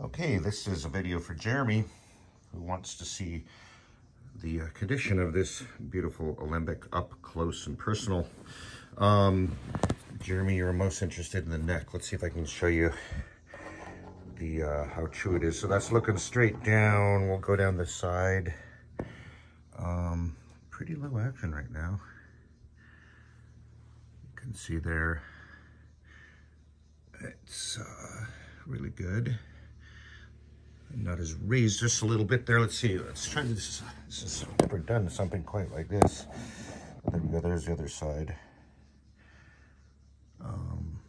Okay, this is a video for Jeremy, who wants to see the uh, condition of this beautiful Alembic up close and personal. Um, Jeremy, you're most interested in the neck. Let's see if I can show you the uh, how true it is. So that's looking straight down. We'll go down the side. Um, pretty low action right now. You can see there. It's uh, really good. Not as raised just a little bit there. Let's see. Let's try this. This is never done something quite like this. There we go. There's the other side. Um,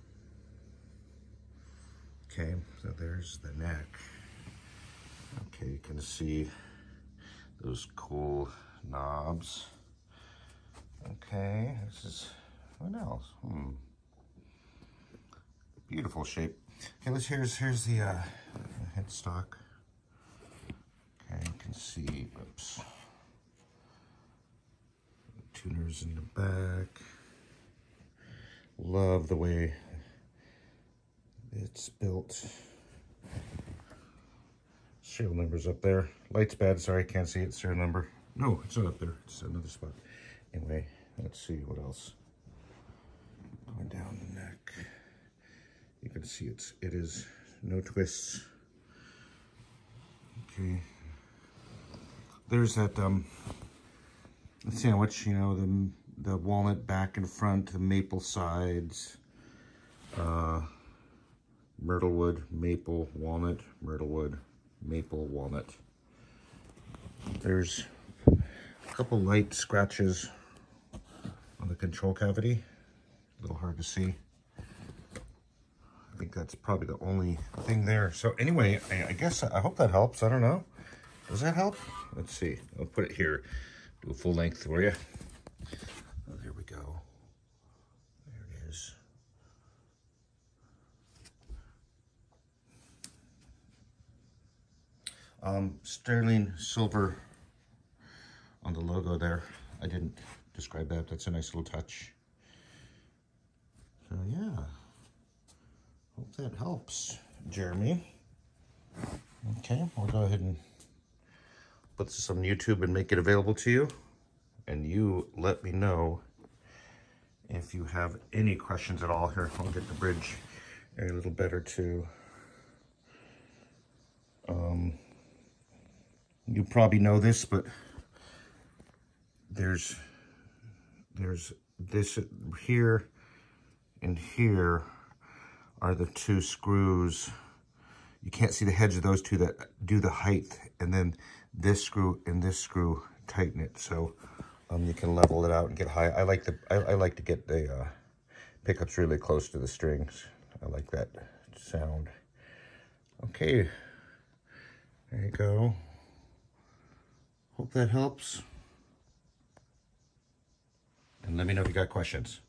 okay, so there's the neck. Okay, you can see those cool knobs. Okay, this is, what else? Hmm. Beautiful shape. Okay, let's, here's, here's the uh, headstock. Okay, you can see, oops. In the back. Love the way it's built. Serial number's up there. Light's bad, sorry, can't see it. Serial number. No, it's not up there. It's another spot. Anyway, let's see what else. Going down the neck. You can see it's it is no twists. Okay. There's that um sandwich, you know, the the walnut back and front, the maple sides, uh, myrtle wood, maple, walnut, myrtlewood, maple, walnut. There's a couple light scratches on the control cavity. A little hard to see. I think that's probably the only thing there. So anyway, I, I guess, I hope that helps. I don't know. Does that help? Let's see. I'll put it here. Do a full length for you. Oh, there we go. There it is. Um, sterling silver on the logo there. I didn't describe that. That's a nice little touch. So yeah, hope that helps, Jeremy. Okay, we'll go ahead and put this on YouTube and make it available to you. And you let me know if you have any questions at all here. I'll get the bridge a little better too. Um, you probably know this, but there's there's this here and here are the two screws. You can't see the heads of those two that do the height, and then this screw and this screw tighten it, so um, you can level it out and get high. I like the I, I like to get the uh, pickups really close to the strings. I like that sound. Okay, there you go. Hope that helps. And let me know if you got questions.